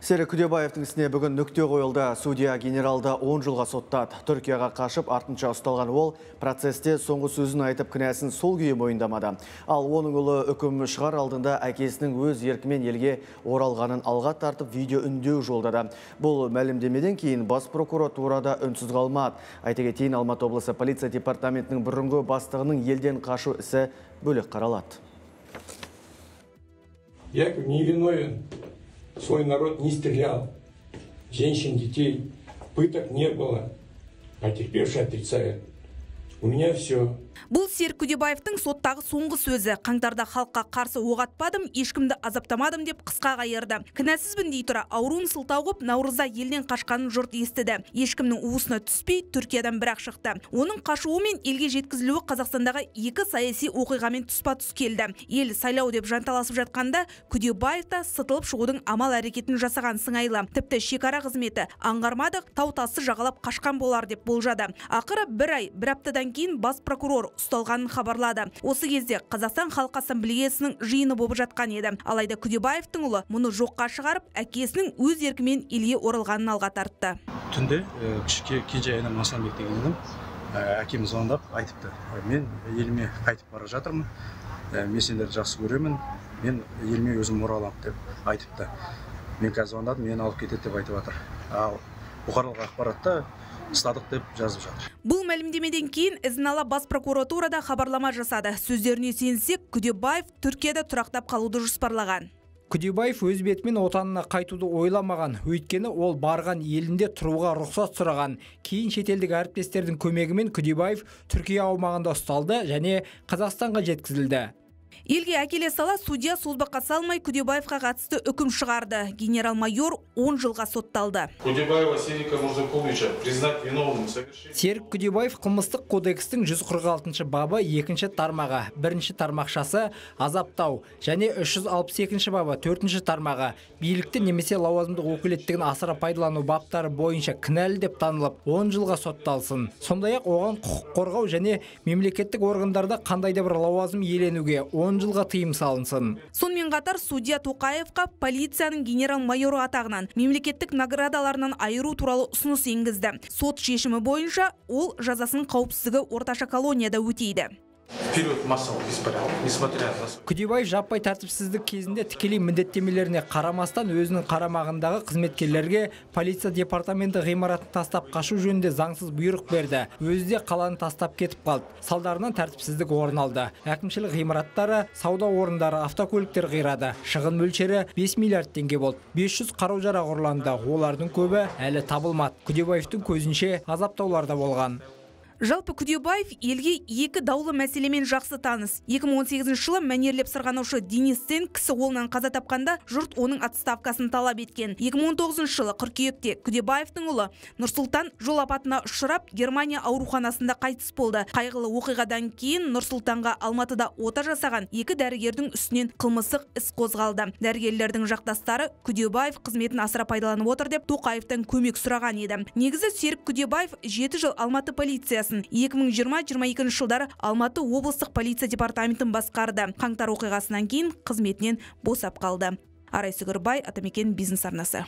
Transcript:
Серік Күдебаевтың ісіне бүгін нүкте қойылды. Судья генералды 10 жылға соттады. Түркияға қашып, артынша ұсталған ол процесте соңғы сөзін айтып кінәсін сол күйі мойындамады. Ал оның ұлы үкім шығар алдында әкесінің өз еркімен елге оралғанын алға тартып видео үндеу жолдады. Бұл мәлімдемеден кейін бас прокуратурада үнсіз қалмады. Айта кетейін Алматы облысы полиция департаментінің бұрынғы бастығының елден қашу ісі бөлек қаралады. Яков невиновен, свой народ не стрелял, женщин, детей, пыток не было, потерпевший отрицает. У меня все. Бұл Серік Күдебаевтың соттағы соңғы сөзі. Қаңтарда халыққа қарсы оқ атпадым, ешкімді азаптамадым деп қысқа қайырды. Кінәсізбін дей тұра ауруын сылтау қып, наурызда елден қашқанын жұрт естіді. Ешкімнің уысына түспей, Түркиядан бірақ шықты. Оның қашуы мен елге жеткізілуі Қазақстандағы екі саяси оқиғамен тұспа тұс келді. Ел сайлау деп жанталасып жатқанда Күдебаев та сытылып шығудың амал әрекетін жасаған сыңайлы. Тіпті шекара қызметі аңғармадық тау тасы жағалап қашқан болар деп болжады. Ақыры бір ай, бір аптадан кейін бас прокурор ұсталғанын хабарлады. Осы кезде Қазақстан Халық Ассамблеясының жиыны болып жатқан еді. Алайда Күдебаевтың ұлы мұны жоққа шығарып, әкесінің өз еркімен елге оралғанын алға тартты. түнде кенже інім масанбек деген інім әкем звондап айтыпты мен еліме қайтып бара жатырмын мен сендерді жақсы көремін мен еліме өзім ораламын деп айтыпты мен қазір звондадым мені алып кетеді деп айтып жатыр ал бұқаралық ақпаратта ұстадық деп жазып жатыр Бұл мәлімдемеден кейін ізін ала бас прокуратурада хабарлама жасады. Сөздеріне сенсек, Күдебаев Түркияда тұрақтап қалуды жоспарлаған. Күдебаев өз бетімен отанына қайтуды ойламаған өйткені ол барған елінде тұруға рұқсат сұраған кейін шетелдік әріптестердің көмегімен Күдебаев Түркия аумағында ұсталды және Қазақстанға жеткізілді Елге әкеле сала судья созбаққа салмай Күдебаевқа қатысты үкім шығарды. Генерал-майор 10 жылға сотталды. Кудебаева Серика Мурзаковича признать виновным в совершении... Серік Күдебаев қылмыстық кодекстің 146 бабы екінші тармағы, бірінші тармақшасы азаптау және 362 бабы төртінші тармағы билікті немесе лауазымдық өкілеттігін асыра пайдалану баптары бойынша кінәлі деп танылып 10 жылға сотталсын. Сондай-ақ оған құқық қорғау және мемлекеттік органдарда қандай да бір лауазым иеленуге 10 жылға тыйым салынсын. Сонымен қатар судья Тоқаевқа полицияның генерал-майоры атағынан мемлекеттік наградаларынан айыру туралы ұсыныс енгізді. Сот шешімі бойынша ол жазасын қауіпсіздігі орташа колонияда өтейді. В период массовых беспорядков, несмотря на... Күдебаев жаппай тәртіпсіздік кезінде тікелей міндеттемелеріне қарамастан өзінің қарамағындағы қызметкерлерге полиция департаменті ғимаратын тастап қашу жөнінде заңсыз бұйрық берді. Өзі де қаланы тастап кетіп қалды. Салдарынан тәртіпсіздік орын алды. Әкімшілік ғимараттары, сауда орындары, автокөліктер қирады. Шығын мөлшері 5 миллиард теңге болды. 500 қару-жарақ ұрланды. Олардың көбі әлі табылмады. Күдебаевтың көзінше азаптаулар да болған. Жалпы Күдебаев елге екі даулы мәселемен жақсы таныс. 2018 жылы мәнерлеп сырғанаушы Денис Тен кісі қолынан қаза тапқанда жұрт оның отставкасын талап еткен. 2019 жылы қыркүйекте Күдебаевтың ұлы Нұрсұлтан жол апатына ұшырап Германия ауруханасында қайтыс болды. Қайғылы оқиғадан кейін Нұрсұлтанға Алматыда ота жасаған екі дәрігердің үстінен қылмыстық іс қозғалды. Дәрігерлердің жақтастары Күдебаев қызметін асыра пайдаланып отыр деп Тоқаевтан көмек сұраған еді. Негізі Серік Күдебаев 7 жыл Алматы полициясы 2020-22 жылдары Алматы облыстық полиция департаментін басқарды. Қаңтар оқиғасынан кейін қызметінен босап қалды. Арай Сүгірбай, Атамекен бизнес арнасы.